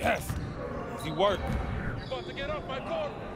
Yes. Easy work. You're about to get off my.